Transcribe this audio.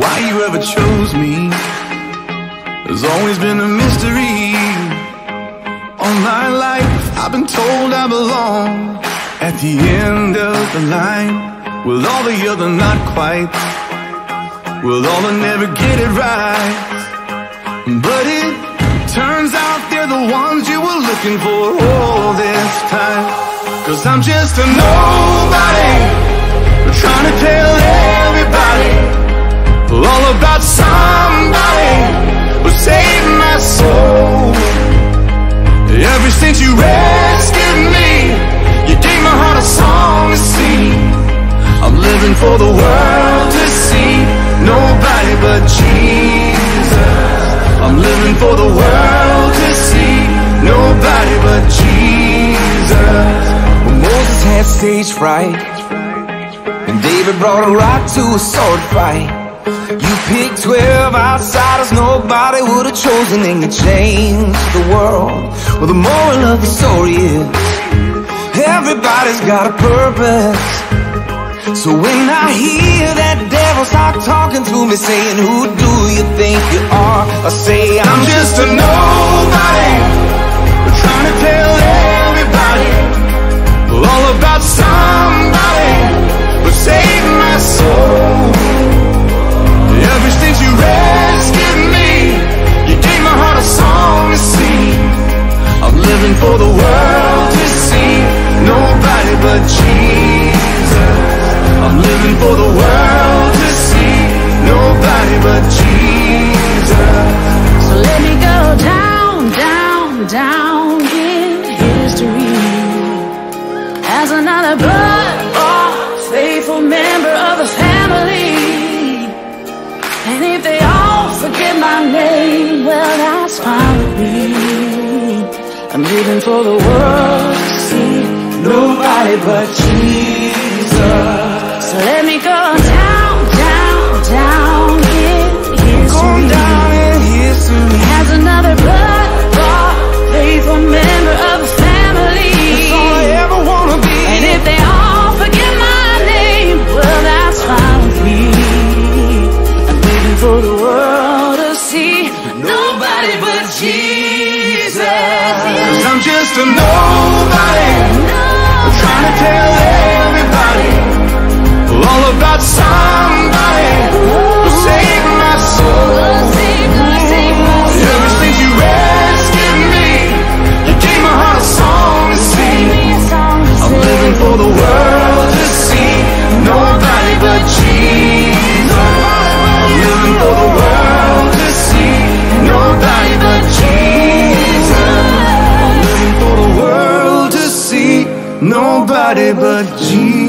Why you ever chose me has always been a mystery. All my life, I've been told I belong at the end of the line with all the other not quite, with all the never get it right. But it turns out they're the ones you were looking for all this time. Cause I'm just a nobody, trying to tell everybody all about somebody who saved my soul. Ever since you rescued me, you gave my heart a song to sing. I'm living for the world to see, nobody but Jesus. I'm living for the world to see, nobody but Jesus. Stage fright, and David brought a rock to a sword fight. You picked 12 outsiders nobody would have chosen and you changed the world. Well, the moral of the story is everybody's got a purpose. So when I hear that devil start talking to me saying, Who do you think you are? I say, I'm just a nobody. Trying to tell living for the world to see, nobody but Jesus. I'm living for the world to see, nobody but Jesus. So let me go down, down, down in history as another blood-bought, faithful member of the family. And if they all forget my name, well, that's fine with me. I'm living for the world to see nobody but Jesus. So let me go down, down, down in history. going down in history. As another blood-bought, faithful member of the family. That's all I ever wanna be. And if they all forget my name, well, that's fine with me. I'm living for the world to see nobody but Jesus. Just a nobody. Trying body but Jesus.